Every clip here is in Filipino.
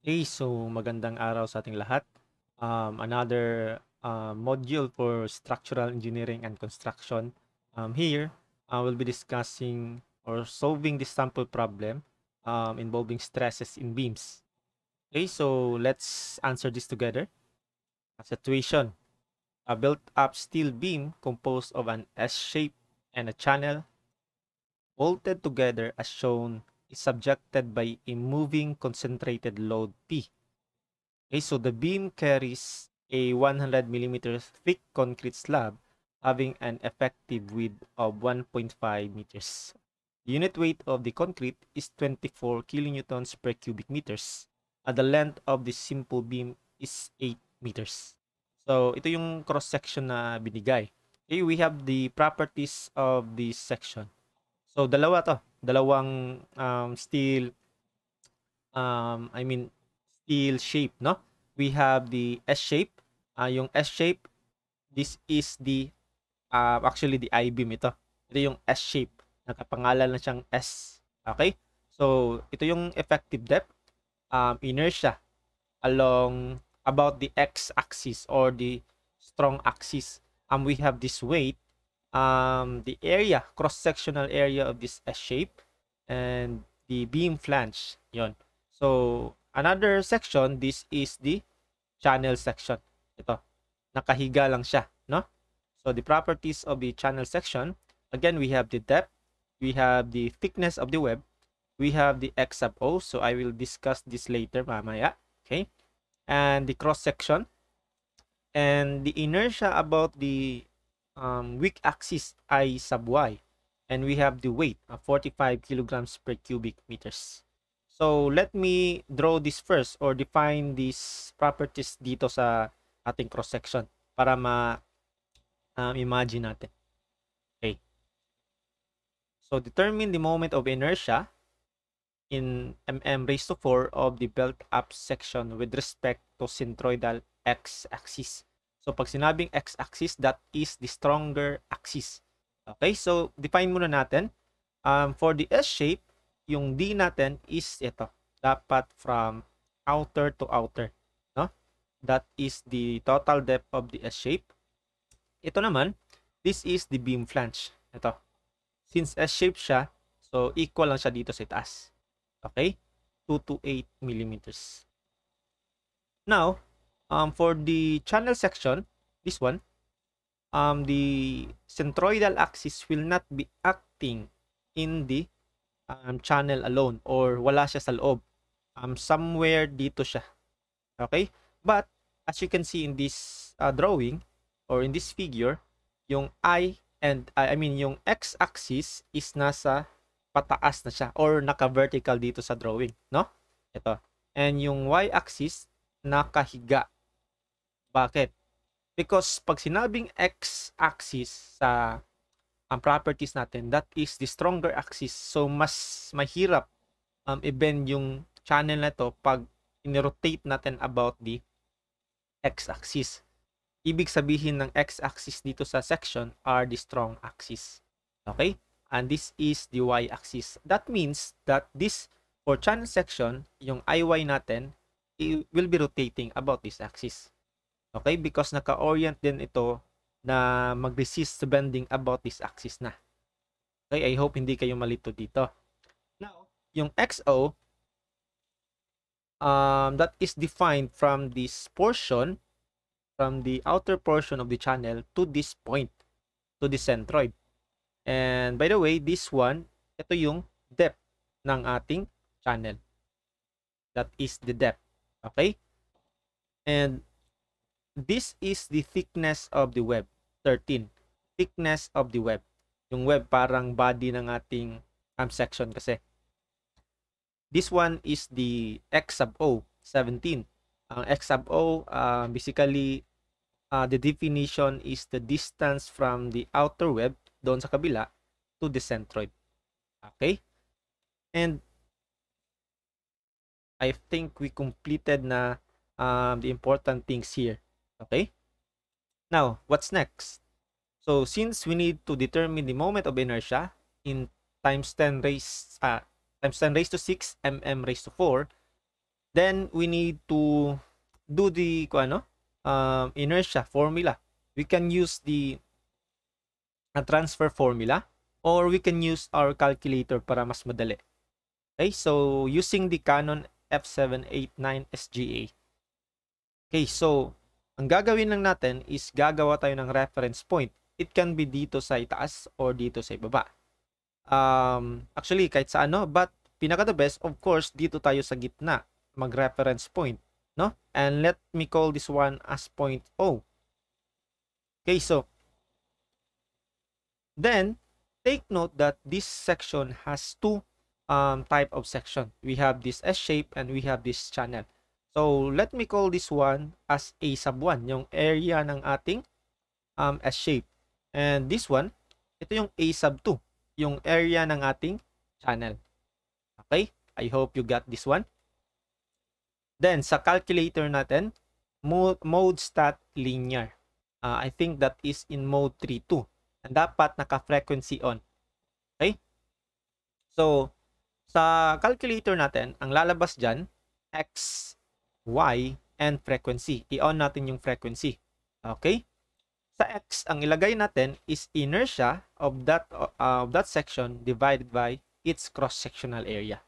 Okay, so magandang araw sa ating lahat. Um, another uh, module for structural engineering and construction. Um, here, I will be discussing or solving this sample problem um, involving stresses in beams. Okay, so let's answer this together. A situation. A built-up steel beam composed of an S shape and a channel bolted together as shown is subjected by a moving concentrated load P. Okay, so the beam carries a 100 millimeter thick concrete slab having an effective width of 1.5 meters. The unit weight of the concrete is 24 kilonewtons per cubic meters. And the length of the simple beam is 8 meters. So, ito yung cross-section na binigay. Okay, we have the properties of this section. So, dalawa to. Dalawang um, steel, um, I mean, steel shape, no? We have the S shape. Uh, yung S shape, this is the, uh, actually the I-beam ito. Ito yung S shape. Nakapangalan na siyang S. Okay? So, ito yung effective depth, um, inertia along about the x-axis or the strong axis. Um, we have this weight um, the area, cross-sectional area of this S shape and the beam flange. Yon. So, another section, this is the channel section. Ito. Nakahiga lang siya, no? So, the properties of the channel section, again, we have the depth, we have the thickness of the web, we have the X sub O. So, I will discuss this later, mamaya. Okay? And the cross-section, and the inertia about the um, weak axis I sub y. And we have the weight of 45 kilograms per cubic meters. So, let me draw this first or define these properties dito sa ating cross-section para ma-imagine um, natin. Okay. So, determine the moment of inertia in mm raised to 4 of the belt-up section with respect to centroidal x-axis. So, pag sinabing x-axis, that is the stronger axis. Okay, so define muna natin. Um, for the S shape, yung D natin is ito. Dapat from outer to outer. No? That is the total depth of the S shape. Ito naman, this is the beam flange. Ito. Since S shape siya, so equal lang siya dito sa itaas. Okay? 2 to 8 millimeters. Now, um, for the channel section, this one, um, the centroidal axis will not be acting in the um, channel alone or wala siya sa loob. Um, somewhere dito siya. Okay? But, as you can see in this uh, drawing or in this figure, yung I and uh, I mean yung x-axis is nasa pataas na siya or naka-vertical dito sa drawing, no? Ito. And yung y-axis nakahiga bakit? Because pag sinabing x-axis sa ang properties natin, that is the stronger axis. So, mas mahirap um, i-bend yung channel na to pag in-rotate natin about the x-axis. Ibig sabihin ng x-axis dito sa section are the strong axis. Okay? And this is the y-axis. That means that this, for channel section, yung IY natin, it will be rotating about this axis. Okay? Because naka-orient din ito na mag-resist bending about this axis na. Okay? I hope hindi kayo malito dito. Now, yung XO, um, that is defined from this portion, from the outer portion of the channel to this point, to the centroid. And by the way, this one, ito yung depth ng ating channel. That is the depth. Okay? And this is the thickness of the web. 13. Thickness of the web. Yung web parang body ng ating um, section kasi. This one is the X sub O, 17. Ang X sub O, uh, basically, uh, the definition is the distance from the outer web, doon sa kabila, to the centroid. Okay? And I think we completed na um, the important things here. Okay? Now, what's next? So, since we need to determine the moment of inertia in times 10 raised, uh, times 10 raised to 6 mm raised to 4, Then, we need to do the, ano, um, inertia formula. We can use the uh, transfer formula or we can use our calculator para mas madali. Okay, so using the Canon F789 SGA. Okay, so ang gagawin lang natin is gagawa tayo ng reference point. It can be dito sa itaas or dito sa ibaba. Um, actually, kahit sa ano, but pinaka the best, of course, dito tayo sa gitna, mag-reference point, no? And let me call this one as point O. Okay, so, then, take note that this section has two um, type of section. We have this S shape and we have this channel. So, let me call this one as A sub 1, yung area ng ating um, S shape. And this one, ito yung A sub 2, yung area ng ating channel. Okay? I hope you got this one. Then, sa calculator natin, mode, mode stat linear. Uh, I think that is in mode 3.2. And dapat naka-frequency on. Okay? So, sa calculator natin, ang lalabas dyan, X Y, and frequency. I-on natin yung frequency. Okay? Sa X, ang ilagay natin is inertia of that, uh, of that section divided by its cross-sectional area.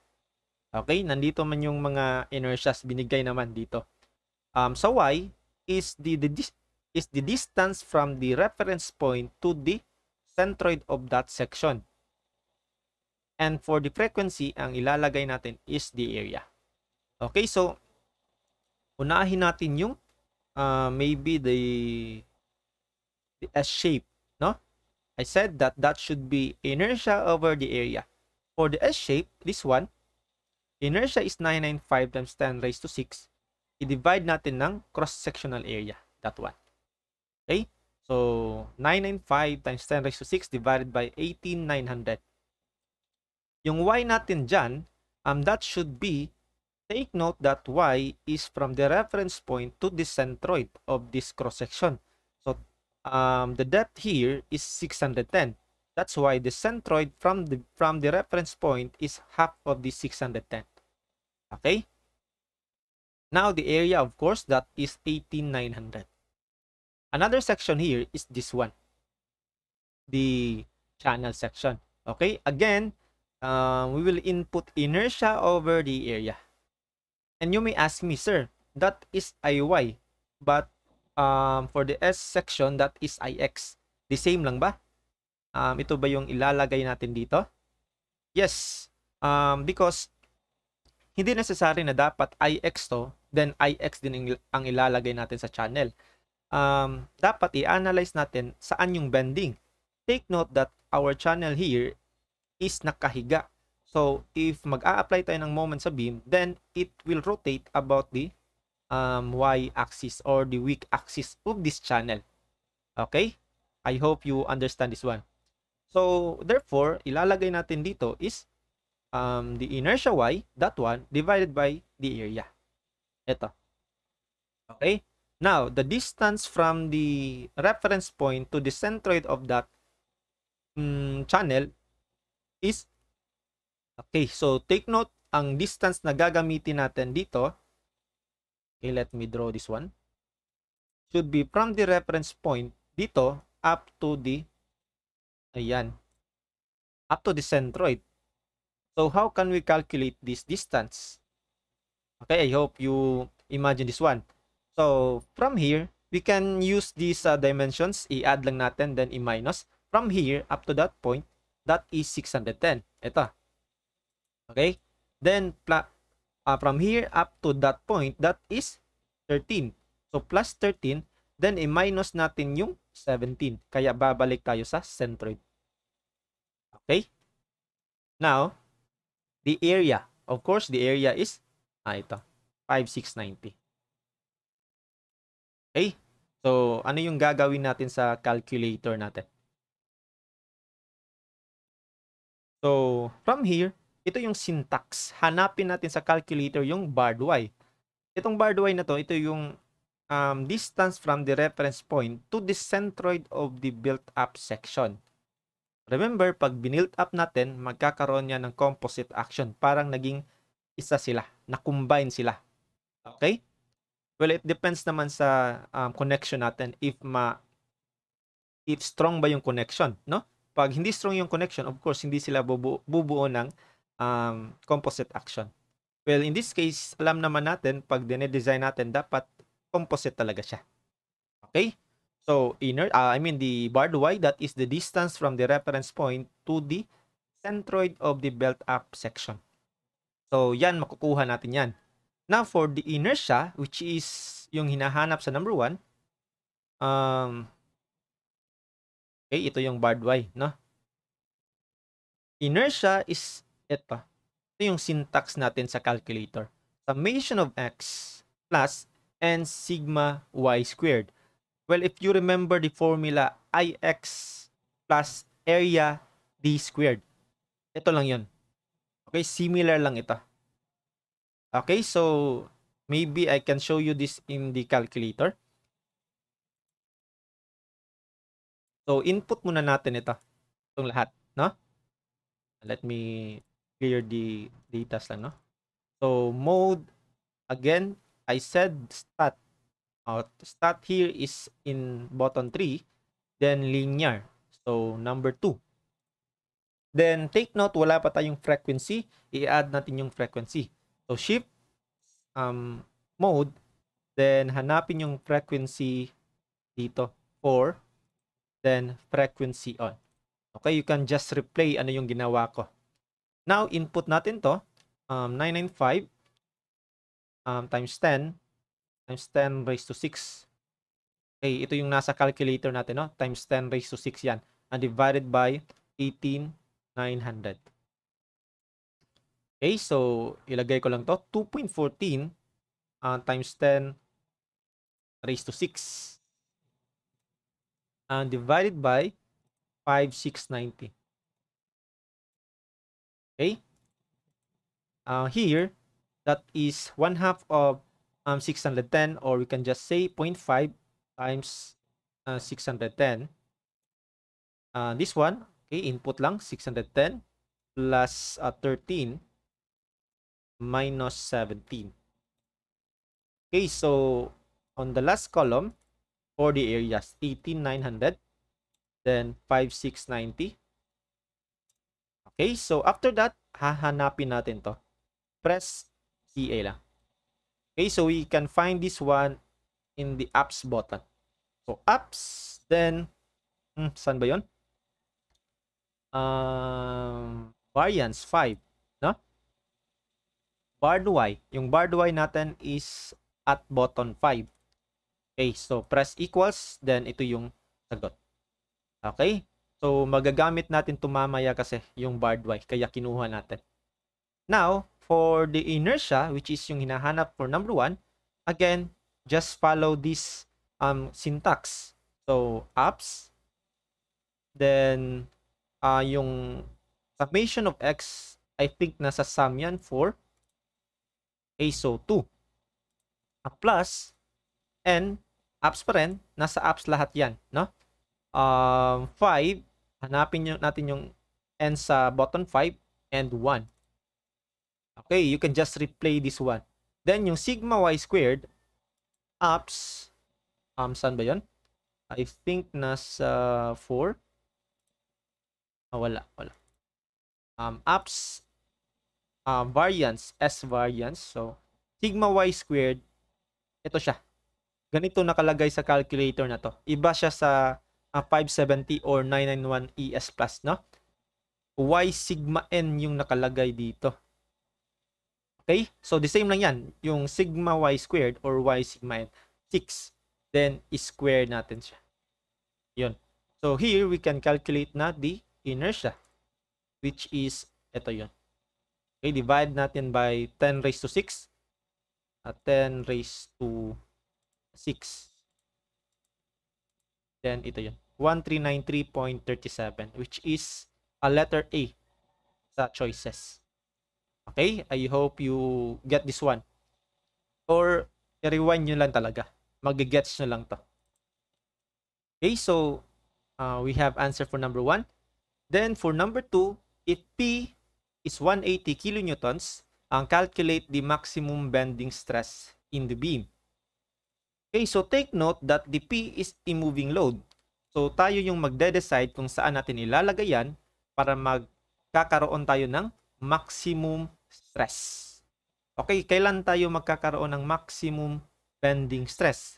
Okay? Nandito man yung mga inertias binigay naman dito. Um, sa Y is the, the, is the distance from the reference point to the centroid of that section. And for the frequency, ang ilalagay natin is the area. Okay, so unahin natin yung uh, maybe the, the S shape, no? I said that that should be inertia over the area. For the S shape, this one, inertia is 995 times 10 raised to 6. I-divide natin ng cross-sectional area, that one. Okay? So, 995 times 10 raised to 6 divided by 18,900. Yung y natin dyan, um, that should be Take note that y is from the reference point to the centroid of this cross-section. So, um, the depth here is 610. That's why the centroid from the, from the reference point is half of the 610. Okay? Now, the area, of course, that is 18900. Another section here is this one. The channel section. Okay? Again, um, we will input inertia over the area. And you may ask me, sir, that is IY. But um, for the S section, that is IX. The same lang ba? Um, ito ba yung ilalagay natin dito? Yes. Um, because hindi necessary na dapat IX to, then IX din ang ilalagay natin sa channel. Um, dapat i-analyze natin saan yung bending. Take note that our channel here is nakahiga So, if mag-a-apply tayo ng moment sa beam, then it will rotate about the um, y-axis or the weak axis of this channel. Okay? I hope you understand this one. So, therefore, ilalagay natin dito is um, the inertia y, that one, divided by the area. Ito. Okay? Now, the distance from the reference point to the centroid of that um, channel is Okay, so take note, ang distance na gagamitin natin dito, okay, let me draw this one, should be from the reference point dito up to the, ayan, up to the centroid. So, how can we calculate this distance? Okay, I hope you imagine this one. So, from here, we can use these uh, dimensions, i-add lang natin, then i-minus. From here, up to that point, that is 610. Ito. Okay? Then, uh, from here up to that point, that is 13. So, plus 13. Then, i-minus natin yung 17. Kaya, babalik tayo sa centroid. Okay? Now, the area. Of course, the area is, ah, ito, 5690. Okay? So, ano yung gagawin natin sa calculator natin? So, from here, ito yung syntax. Hanapin natin sa calculator yung barred y. Itong barred y na to, ito yung um, distance from the reference point to the centroid of the built-up section. Remember, pag binilt up natin, magkakaroon niya ng composite action. Parang naging isa sila, na-combine sila. Okay? Well, it depends naman sa um, connection natin if ma if strong ba yung connection, no? Pag hindi strong yung connection, of course, hindi sila bubuo, bubuo ng um, composite action. Well, in this case, alam naman natin, pag dine-design natin, dapat composite talaga siya. Okay? So, inner, uh, I mean the barred Y, that is the distance from the reference point to the centroid of the belt up section. So, yan, makukuha natin yan. Now, for the inertia, which is yung hinahanap sa number 1, um, okay, ito yung barred Y, no? Inertia is ito. Ito yung syntax natin sa calculator. Summation of x plus n sigma y squared. Well, if you remember the formula Ix plus area d squared. Ito lang yun. Okay, similar lang ito. Okay, so maybe I can show you this in the calculator. So, input muna natin ito. Itong lahat, no? Let me clear the data lang, no? So, mode, again, I said stat uh, stat here is in button 3, then linear. So, number 2. Then, take note, wala pa tayong frequency. I-add natin yung frequency. So, shift um, mode, then hanapin yung frequency dito. 4, then frequency on. Okay, you can just replay ano yung ginawa ko. Now, input natin to, um, 995 um, times 10 times 10 raised to 6. Okay, ito yung nasa calculator natin, no? Times 10 raised to 6 yan. And divided by 18,900. Okay, so ilagay ko lang to. 2.14 uh, times 10 raised to 6. And divided by 5,690. Okay? Uh, here, that is 1 half of um, 610 or we can just say 0.5 times uh, 610. Uh, this one, okay, input lang 610 plus uh, 13 minus 17. Okay, so on the last column for the areas 18900 then 5690. Okay, so after that, hahanapin natin to. Press CA lang. Okay, so we can find this one in the apps button. So apps, then, hmm, saan ba yun? Um, variance 5, no? Barred Y. Yung barred Y natin is at button 5. Okay, so press equals, then ito yung sagot. Okay? So, magagamit natin tumamaya kasi yung barred Y, kaya kinuha natin. Now, for the inertia, which is yung hinahanap for number one, again, just follow this um, syntax. So, apps, then uh, yung summation of x, I think nasa sum yan for ASO 2. A plus, n, apps pa rin, nasa apps lahat yan, no? Um, 5, hanapin nyo, natin yung n sa button 5 and 1. Okay, you can just replay this one. Then, yung sigma y squared, apps, um, saan ba yun? I think nasa 4. Ah, wala, wala. Um, apps, um, variance, S variance. So, sigma y squared, ito siya. Ganito nakalagay sa calculator na to. Iba siya sa uh, 570 or 991 ES plus, no? Y sigma n yung nakalagay dito. Okay? So, the same lang yan. Yung sigma y squared or y sigma n, 6. Then, square natin siya. Yun. So, here, we can calculate na the inertia. Which is, ito yun. Okay, divide natin by 10 raised to 6. At 10 raised to 6. Then, ito yun. 1393.37 which is a letter A sa choices. Okay? I hope you get this one. Or, i-rewind nyo lang talaga. Mag-gets nyo lang to. Okay, so, uh, we have answer for number 1. Then, for number 2, if P is 180 kilonewtons, ang calculate the maximum bending stress in the beam. Okay, so take note that the P is a moving load. So tayo yung magde-decide kung saan natin ilalagay yan para magkakaroon tayo ng maximum stress. Okay, kailan tayo magkakaroon ng maximum bending stress?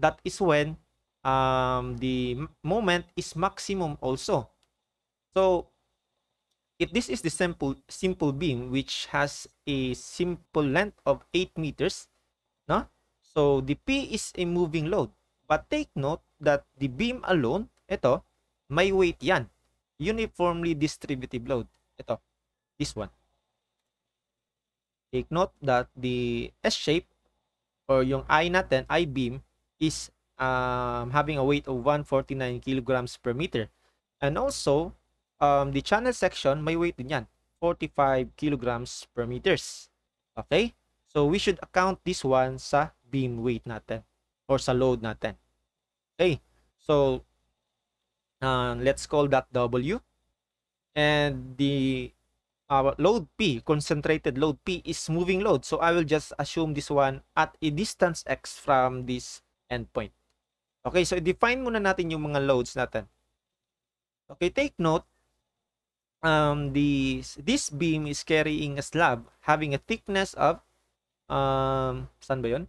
That is when um, the moment is maximum also. So, if this is the simple simple beam which has a simple length of 8 meters, no? So, the P is a moving load. But take note that the beam alone, ito, may weight yan. Uniformly distributive load. Ito, this one. Take note that the S shape or yung I natin, I beam is um, having a weight of 149 kilograms per meter. And also, um, the channel section, may weight din yan. 45 kilograms per meters. Okay? So, we should account this one sa beam weight natin or sa load natin. Okay? So, uh, let's call that W. And the uh, load P, concentrated load P is moving load. So I will just assume this one at a distance x from this endpoint. Okay, so define muna natin yung mga loads natin. Okay, take note. Um, the, this beam is carrying a slab having a thickness of um, saan ba yun?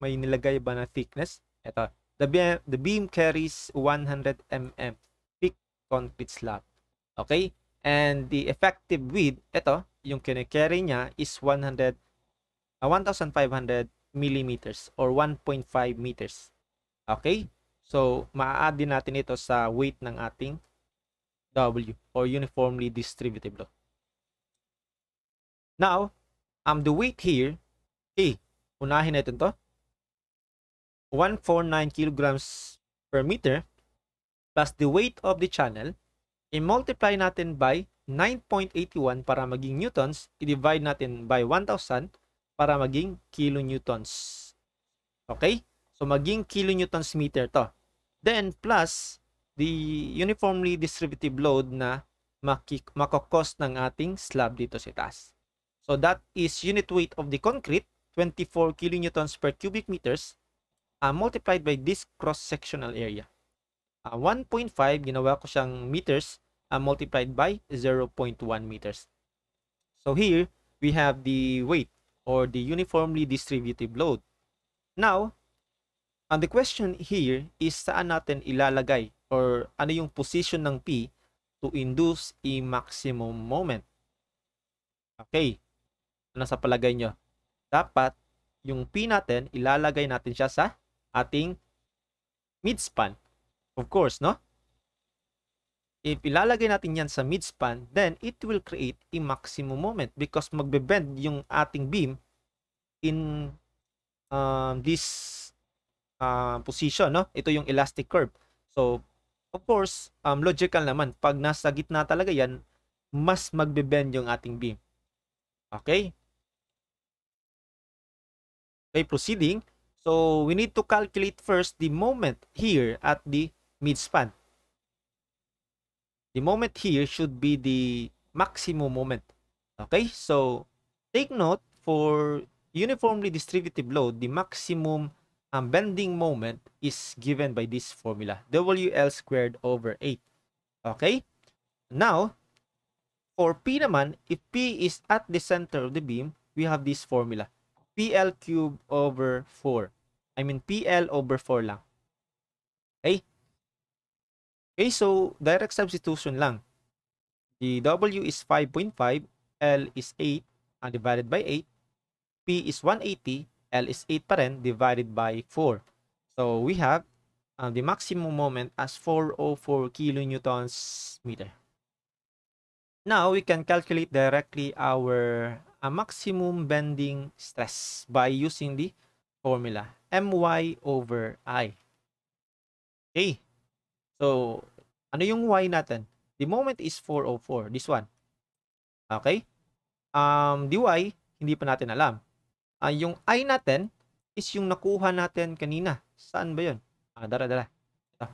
May nilagay ba na thickness? Ito. The, beam, the beam carries 100 mm thick concrete slab. Okay? And the effective width, ito, yung kine-carry niya is 100, uh, 1,500 millimeters or 1.5 meters. Okay? So, maa-add din natin ito sa weight ng ating W or uniformly distributed load. Now, um, the weight here, okay, unahin natin to. 149 kilograms per meter plus the weight of the channel i-multiply natin by 9.81 para maging newtons, i-divide natin by 1,000 para maging kilonewtons. Okay? So, maging kilonewtons meter to. Then, plus the uniformly distributive load na makakos ng ating slab dito sa taas. So, that is unit weight of the concrete, 24 kilonewtons per cubic meters, uh, multiplied by this cross-sectional area. Uh, 1.5, ginawa ko siyang meters, uh, multiplied by 0.1 meters. So here, we have the weight or the uniformly distributive load. Now, and the question here is saan natin ilalagay or ano yung position ng P to induce a maximum moment. Okay. Ano sa palagay nyo? Dapat yung P natin, ilalagay natin siya sa ating midspan. Of course, no? if ilalagay natin yan sa midspan, then it will create a maximum moment because magbe-bend yung ating beam in uh, this uh, position, no? Ito yung elastic curve. So, of course, um, logical naman, pag nasa gitna talaga yan, mas magbe-bend yung ating beam. Okay? Okay, proceeding. So, we need to calculate first the moment here at the midspan the moment here should be the maximum moment. Okay, so take note for uniformly distributive load, the maximum um, bending moment is given by this formula, WL squared over 8. Okay, now for P naman, if P is at the center of the beam, we have this formula, PL cubed over 4. I mean, PL over 4 lang. Okay, Okay, so direct substitution lang. The W is 5.5, L is 8, uh, divided by 8. P is 180, L is 8 pa rin, divided by 4. So we have uh, the maximum moment as 404 kilonewtons meter. Now we can calculate directly our uh, maximum bending stress by using the formula my over i. Okay. So, ano yung y natin? The moment is 404. This one. Okay? Um, the y, hindi pa natin alam. Uh, yung i natin is yung nakuha natin kanina. Saan ba yun? Ah, dara, dara. Ito.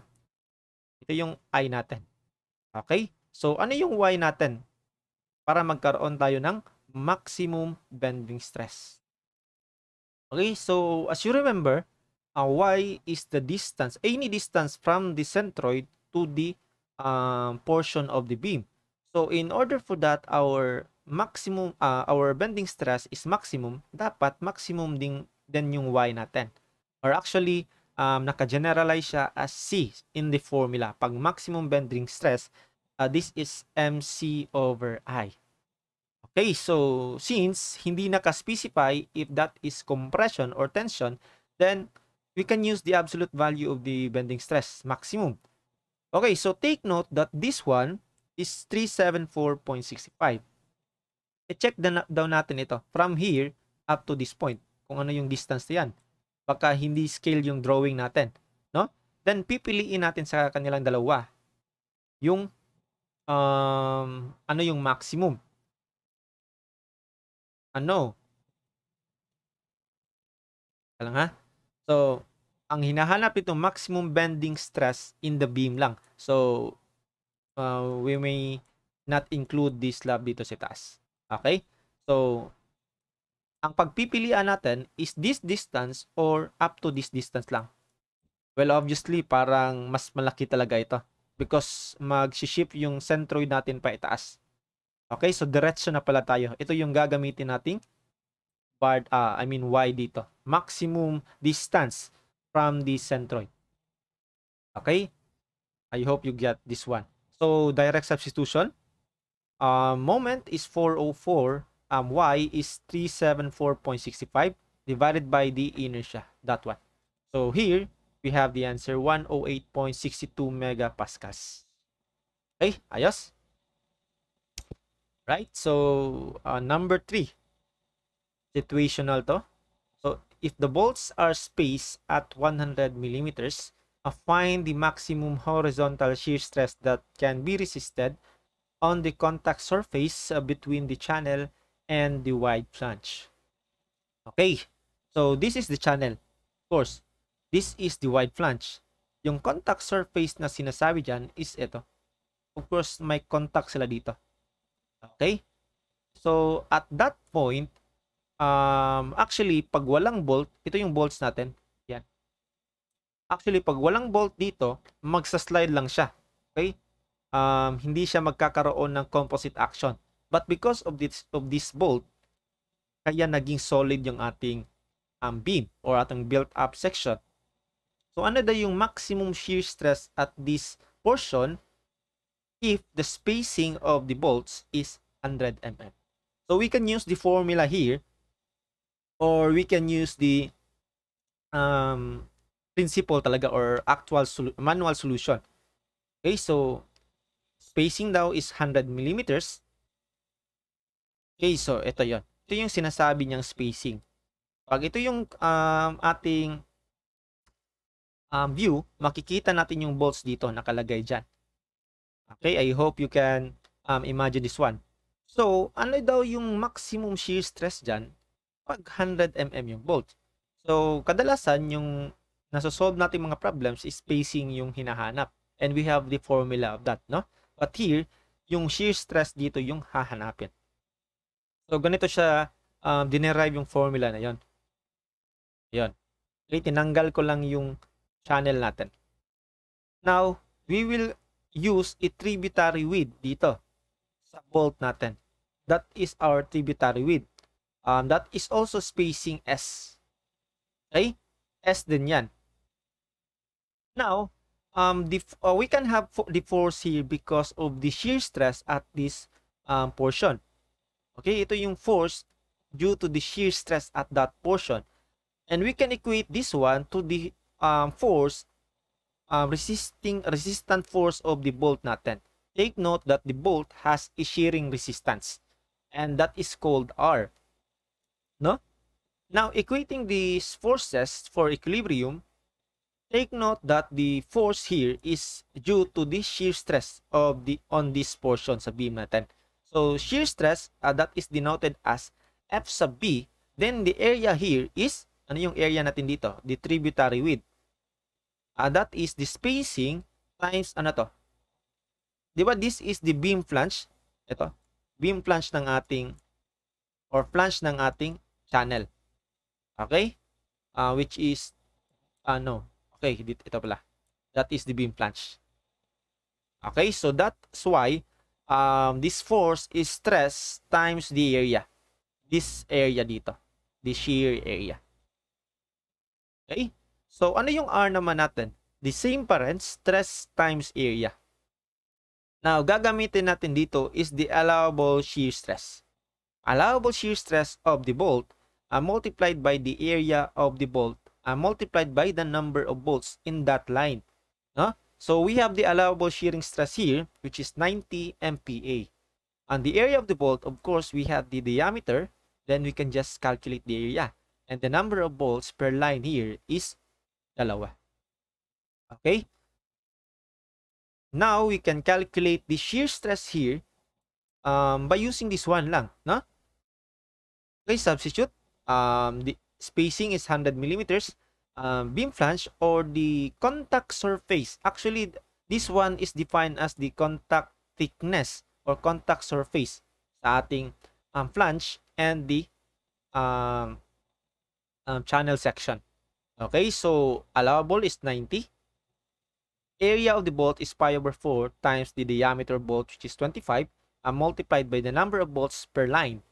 Ito yung i natin. Okay? So, ano yung y natin? Para magkaroon tayo ng maximum bending stress. Okay, so as you remember, uh, y is the distance, any distance from the centroid to the um, portion of the beam. So in order for that, our maximum, uh, our bending stress is maximum, dapat maximum din, din yung y natin. Or actually, um, naka-generalize siya as C in the formula. Pag maximum bending stress, uh, this is MC over I. Okay, so since hindi naka-specify if that is compression or tension, then we can use the absolute value of the bending stress maximum. Okay, so take note that this one is 374.65. I-check daw natin ito from here up to this point kung ano yung distance na yan. Baka hindi scale yung drawing natin, no? Then pipiliin natin sa kanilang dalawa yung um, ano yung maximum ano? Lang ha? So, ang hinahanap ito maximum bending stress in the beam lang. So, uh, we may not include this slab dito sa taas. Okay? So, ang pagpipilian natin is this distance or up to this distance lang. Well, obviously, parang mas malaki talaga ito because mag-shift yung centroid natin pa itaas. Okay, so diretso na pala tayo. Ito yung gagamitin nating bar, uh, I mean y dito. Maximum distance from the centroid. Okay? I hope you get this one. So, direct substitution. Uh, moment is 404. Um, y is 374.65 divided by the inertia. That one. So, here, we have the answer 108.62 megapascals. Okay, ayos. Right? So, uh, number three, situational to. So, if the bolts are spaced at 100 millimeters, uh, find the maximum horizontal shear stress that can be resisted on the contact surface uh, between the channel and the wide flange. Okay, so this is the channel. Of course, this is the wide flange. Yung contact surface na sinasabi dyan is ito. Of course, may contact sila dito. Okay? So, at that point, um, actually, pag walang bolt, ito yung bolts natin. Yan. Actually, pag walang bolt dito, magsa-slide lang siya. Okay? Um, hindi siya magkakaroon ng composite action. But because of this, of this bolt, kaya naging solid yung ating um, beam or ating built-up section. So, ano daw yung maximum shear stress at this portion if the spacing of the bolts is 100 mm. So we can use the formula here or we can use the um, principle talaga or actual sol manual solution. Okay, so spacing daw is 100 millimeters. Okay, so ito yon. Ito yung sinasabi niyang spacing. Pag ito yung um, ating um, view, makikita natin yung bolts dito nakalagay dyan. Okay, I hope you can um, imagine this one. So, ano daw yung maximum shear stress dyan pag 100 mm yung bolt? So, kadalasan yung nasosolve natin mga problems is spacing yung hinahanap. And we have the formula of that, no? But here, yung shear stress dito yung hahanapin. So, ganito siya, um, dinerive yung formula na yon. Yon. Okay, tinanggal ko lang yung channel natin. Now, we will use a tributary width dito sa bolt natin. That is our tributary width. Um, that is also spacing S. Okay? S din yan. Now, um, the, uh, we can have the force here because of the shear stress at this um, portion. Okay, ito yung force due to the shear stress at that portion. And we can equate this one to the um, force uh, resisting resistant force of the bolt natin. Take note that the bolt has a shearing resistance and that is called R. No? Now, equating these forces for equilibrium, take note that the force here is due to the shear stress of the on this portion sa beam natin. So, shear stress, uh, that is denoted as F sub B. Then, the area here is, ano yung area natin dito? The tributary width. Uh, that is the spacing times ano to? 'Di ba this is the beam flange? Ito. Beam flange ng ating or flange ng ating channel. Okay? uh, which is ano okay dito ito pala that is the beam flange okay so that's why um, this force is stress times the area this area dito the shear area okay so ano yung R naman natin the same pa rin stress times area now gagamitin natin dito is the allowable shear stress allowable shear stress of the bolt uh, multiplied by the area of the bolt uh, multiplied by the number of bolts in that line. No? So we have the allowable shearing stress here, which is 90 MPa. On the area of the bolt, of course, we have the diameter. Then we can just calculate the area. And the number of bolts per line here is dalawa. Okay? Now, we can calculate the shear stress here um, by using this one lang. No? Okay, substitute um, the spacing is 100 millimeters um, beam flange or the contact surface actually this one is defined as the contact thickness or contact surface sa ating um, flange and the um, um, channel section okay so allowable is 90 area of the bolt is pi over 4 times the diameter bolt which is 25 uh, multiplied by the number of bolts per line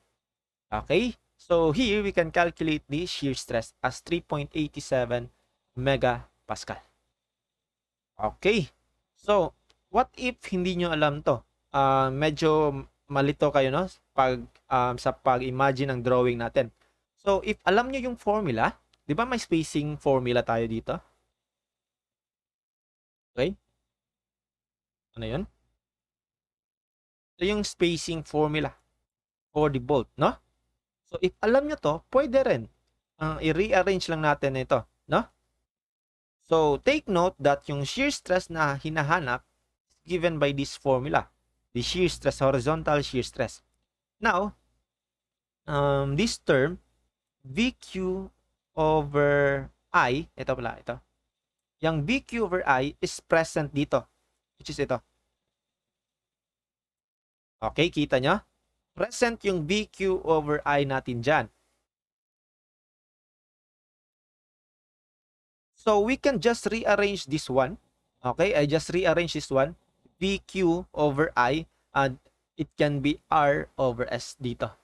okay So here we can calculate the shear stress as 3.87 megapascal. Okay. So, what if hindi nyo alam to? Uh, medyo malito kayo no pag um, sa pag-imagine ng drawing natin. So, if alam nyo yung formula, 'di ba may spacing formula tayo dito? Okay? Ano 'yun? So, yung spacing formula for the bolt, no? So, if alam nyo to, pwede rin. Uh, i-rearrange lang natin ito. No? So, take note that yung shear stress na hinahanap is given by this formula. The shear stress, horizontal shear stress. Now, um, this term, VQ over I, ito pala, ito. Yung VQ over I is present dito. Which is ito. Okay, kita nyo? present yung BQ over I natin dyan. So, we can just rearrange this one. Okay, I just rearrange this one. BQ over I and it can be R over S dito.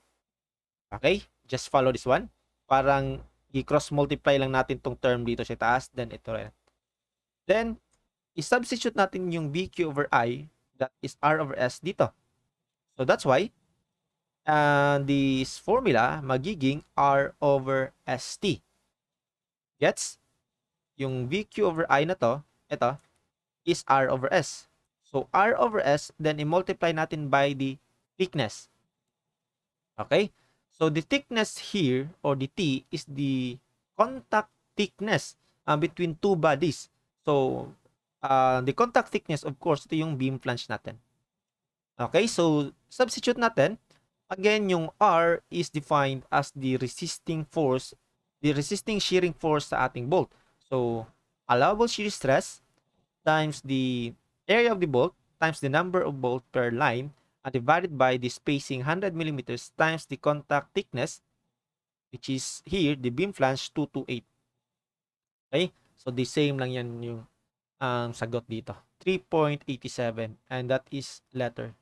Okay, just follow this one. Parang i-cross multiply lang natin tong term dito sa taas, then ito rin. Then, i-substitute natin yung BQ over I that is R over S dito. So, that's why and this formula magiging R over ST. Gets? Yung VQ over I na to, ito, is R over S. So, R over S, then i-multiply natin by the thickness. Okay? So, the thickness here, or the T, is the contact thickness uh, between two bodies. So, uh, the contact thickness, of course, ito yung beam flange natin. Okay? So, substitute natin Again, yung R is defined as the resisting force, the resisting shearing force sa ating bolt. So, allowable shear stress times the area of the bolt times the number of bolt per line and divided by the spacing 100 millimeters times the contact thickness which is here the beam flange 228. Okay? So the same lang yan yung um, sagot dito. 3.87 and that is letter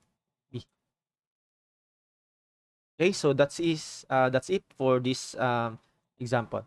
Okay, so that's is uh, that's it for this um, example.